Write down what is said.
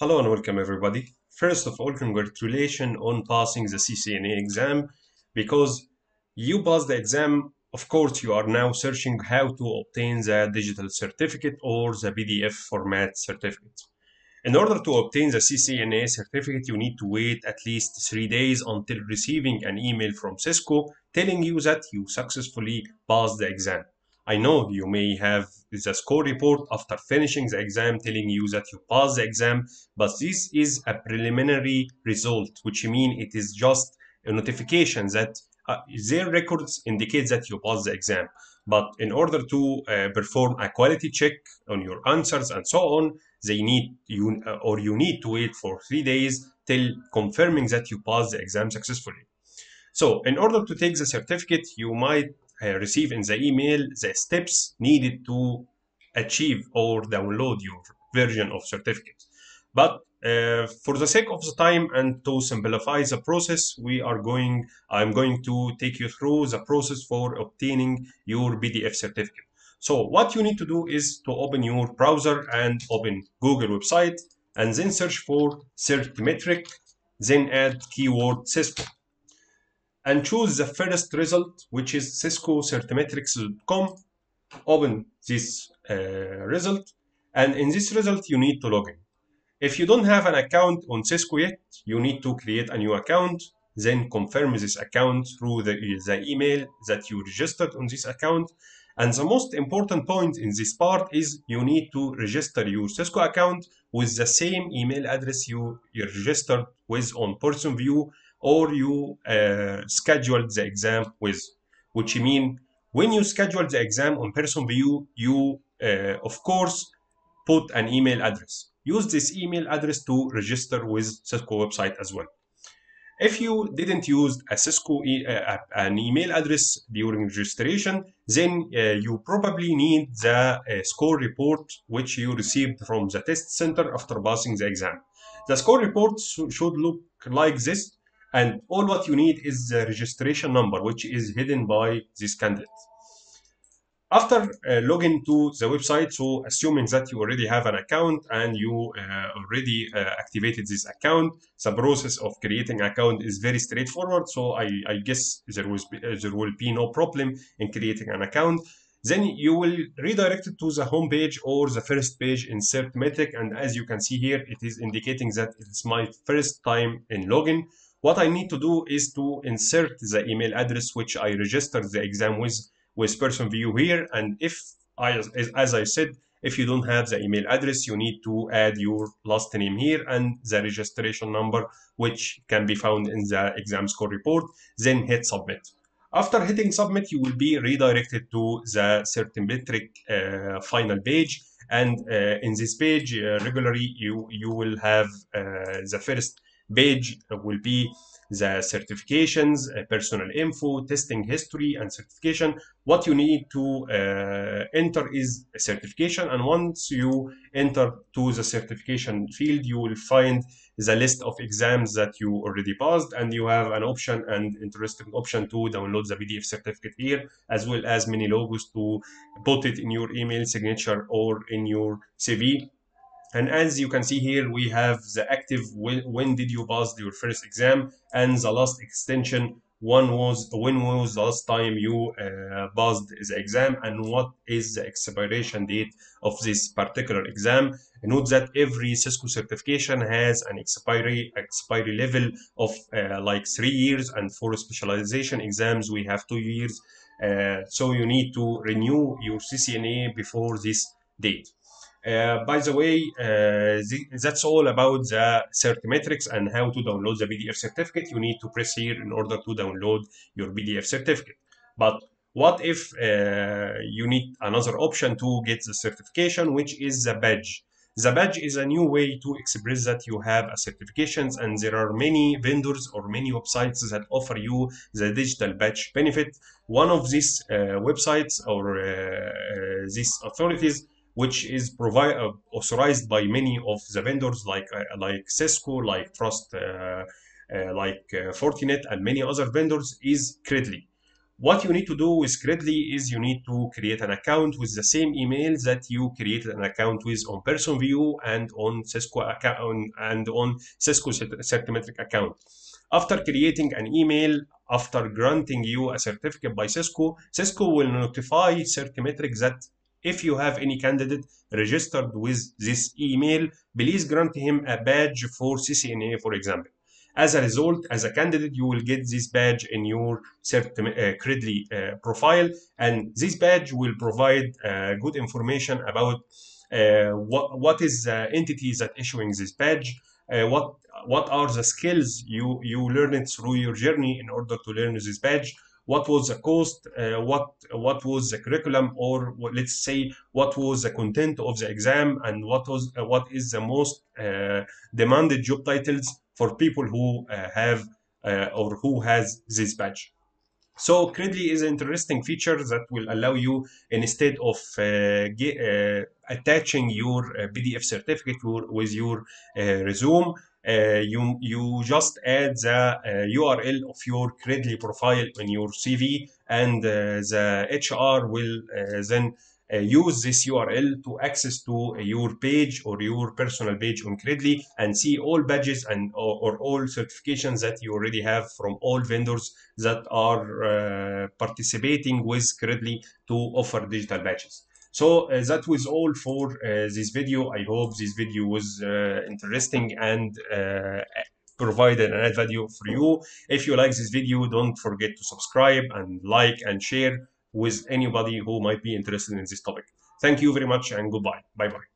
Hello and welcome everybody. First of all, congratulations on passing the CCNA exam because you passed the exam. Of course, you are now searching how to obtain the digital certificate or the PDF format certificate. In order to obtain the CCNA certificate, you need to wait at least three days until receiving an email from Cisco telling you that you successfully passed the exam. I know you may have the score report after finishing the exam telling you that you passed the exam, but this is a preliminary result, which means it is just a notification that uh, their records indicate that you passed the exam. But in order to uh, perform a quality check on your answers and so on, they need you uh, or you need to wait for three days till confirming that you passed the exam successfully. So in order to take the certificate, you might receive in the email the steps needed to achieve or download your version of certificate. But uh, for the sake of the time and to simplify the process, we are going, I'm going to take you through the process for obtaining your PDF certificate. So what you need to do is to open your browser and open Google website and then search for Certimetric, then add keyword Cisco and choose the first result, which is ciscocertimetrics.com. Open this uh, result, and in this result, you need to log in. If you don't have an account on Cisco yet, you need to create a new account, then confirm this account through the, the email that you registered on this account. And the most important point in this part is you need to register your Cisco account with the same email address you, you registered with on Pearson VUE or you uh, scheduled the exam with, which mean when you schedule the exam on Pearson VUE, you uh, of course put an email address. Use this email address to register with Cisco website as well. If you didn't use a Cisco e uh, an email address during registration, then uh, you probably need the uh, score report which you received from the test center after passing the exam. The score report should look like this and all what you need is the registration number, which is hidden by this candidate. After uh, logging to the website, so assuming that you already have an account and you uh, already uh, activated this account, the process of creating account is very straightforward. So I, I guess there, was, there will be no problem in creating an account then you will redirect it to the home page or the first page in Certmetric. And as you can see here, it is indicating that it's my first time in login. What I need to do is to insert the email address which I registered the exam with with Pearson VUE here. And if I, as I said, if you don't have the email address, you need to add your last name here and the registration number, which can be found in the exam score report. Then hit submit. After hitting submit, you will be redirected to the Certimetric uh, final page. And uh, in this page, uh, regularly, you, you will have uh, the first page will be the certifications, uh, personal info, testing history, and certification. What you need to uh, enter is a certification. And once you enter to the certification field, you will find the list of exams that you already passed. And you have an option and interesting option to download the PDF certificate here, as well as many logos to put it in your email signature or in your CV and as you can see here, we have the active when, when did you pass your first exam and the last extension. One was when was the last time you uh, passed the exam and what is the expiration date of this particular exam. Note that every Cisco certification has an expiry expiry level of uh, like three years, and for specialization exams we have two years. Uh, so you need to renew your CCNA before this date. Uh, by the way, uh, the, that's all about the Certimetrics and how to download the PDF certificate. You need to press here in order to download your PDF certificate. But what if uh, you need another option to get the certification, which is the badge? The badge is a new way to express that you have a certifications and there are many vendors or many websites that offer you the digital badge benefit. One of these uh, websites or uh, these authorities which is provide, uh, authorized by many of the vendors like uh, like Cisco, like Trust, uh, uh like uh, Fortinet, and many other vendors is Credly. what you need to do with Credly is you need to create an account with the same email that you created an account with on Pearson VUE and on Cisco account and on Cisco Certimetric account. After creating an email, after granting you a certificate by Cisco, Cisco will notify Certimetric that if you have any candidate registered with this email, please grant him a badge for CCNA, for example. As a result, as a candidate, you will get this badge in your uh, Credly uh, profile, and this badge will provide uh, good information about uh, what, what is the entity that issuing this badge, uh, what what are the skills you you learned through your journey in order to learn this badge, what was the cost, uh, what what was the curriculum, or let's say what was the content of the exam, and what was uh, what is the most uh, demanded job titles for people who uh, have uh, or who has this badge. So Credly is an interesting feature that will allow you instead of uh, get, uh, attaching your uh, PDF certificate with your resume, you you just add the URL of your Credly profile in your CV, and the HR will then uh, use this URL to access to your page or your personal page on Credly and see all badges and or, or all certifications that you already have from all vendors that are uh, participating with Credly to offer digital badges. So uh, that was all for uh, this video. I hope this video was uh, interesting and uh, provided an add value for you. If you like this video, don't forget to subscribe and like and share with anybody who might be interested in this topic. Thank you very much and goodbye. Bye bye.